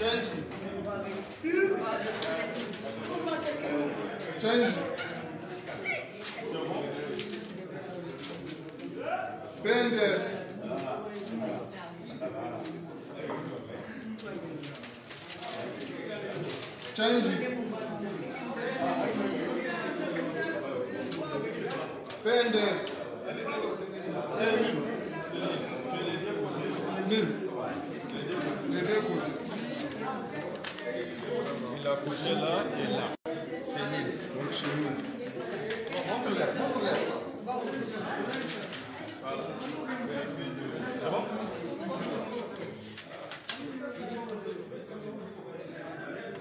Change. Change. Pendes. Change. Pendes. Nul. Les deux côtés. Il a couché là et là. C'est nul. Donc chez nous. Montre-les, montre-les.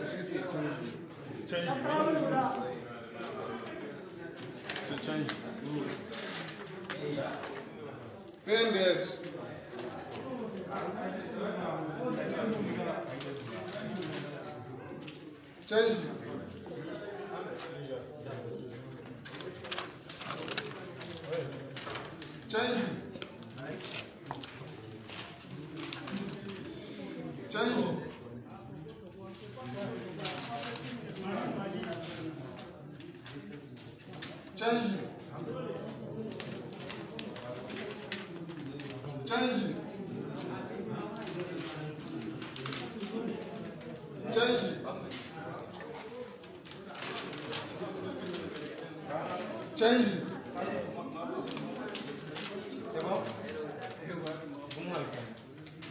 Ici, c'est change. Change. C'est change. Pendes. Change. Change. Change. Change. Change. Change. Change. C'est bon Change.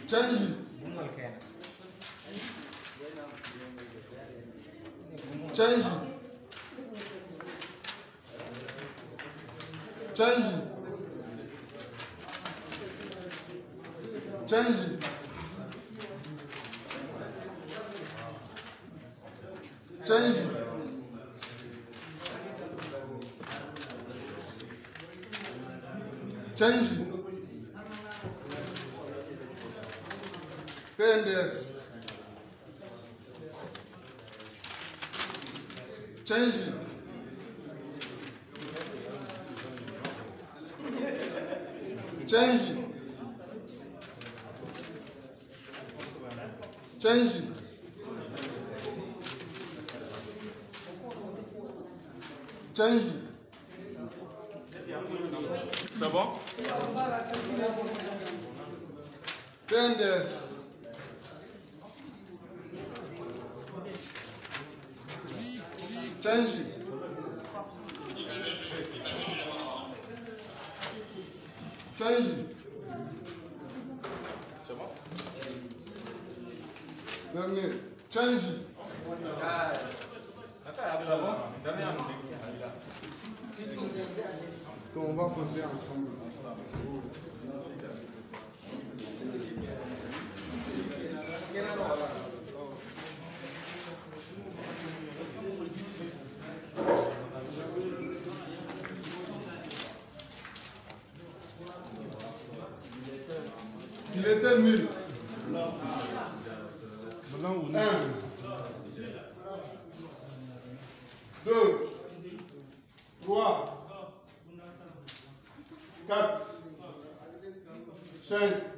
Change. Change. Change. Change. Change. Pendes. Change. Change. Change. Change. C'est bon Pendes. Change. Change. C'est Dernier. Change. On va poser ensemble? Il était nul. Un. Deux. 3, 4, 5,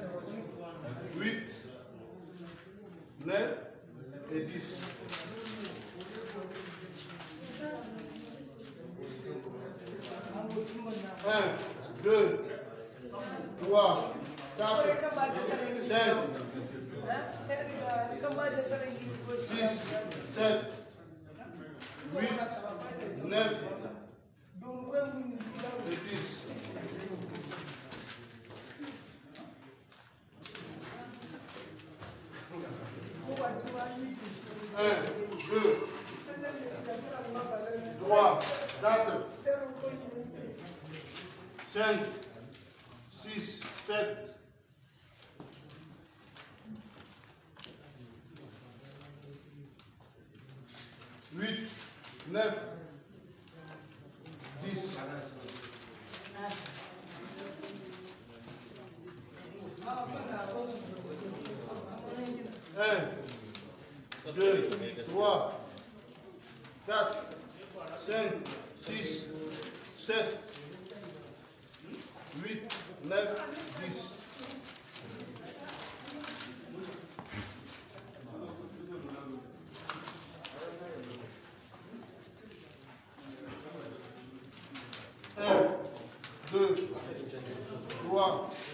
huit, neuf et dix. Un, deux, trois, quatre, cinq, six, sept, huit, neuf 8, 9,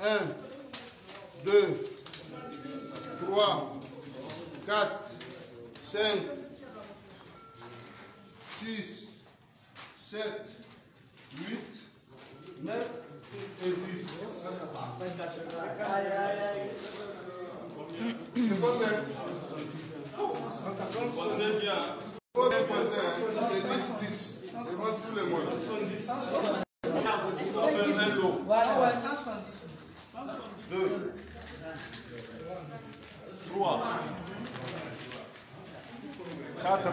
1, 2, 3, 4, 5, 6, 7, 8, 9 et 10. C'est combien Comptez bien. Faut déposer, hein. C'est 10, 10. Devant tout le monde. Un lot. Voilà, ouais, 170. 2, 3, 4,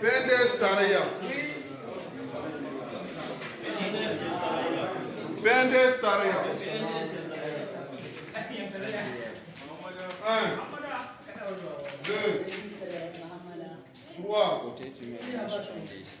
Pendef Taraya. Pendef Taraya. Un, deux, trois, côté, tu mets 170.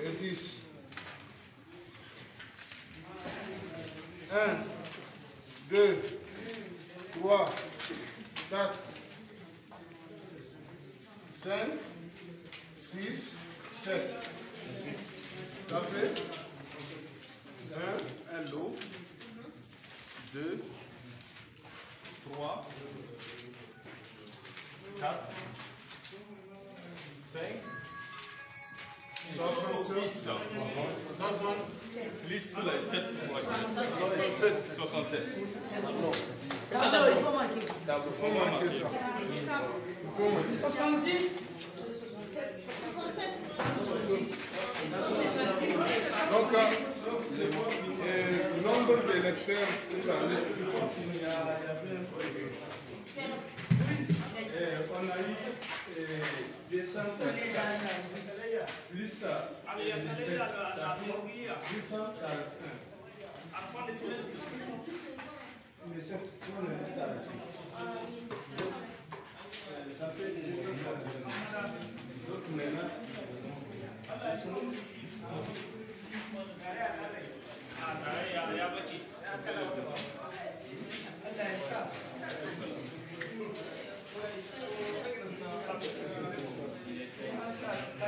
It is. And 166. 66 là, 7 pour 67. 67. Donc, nombre d'électeurs. On a eu ça fait des Donc maintenant, Allah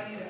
ya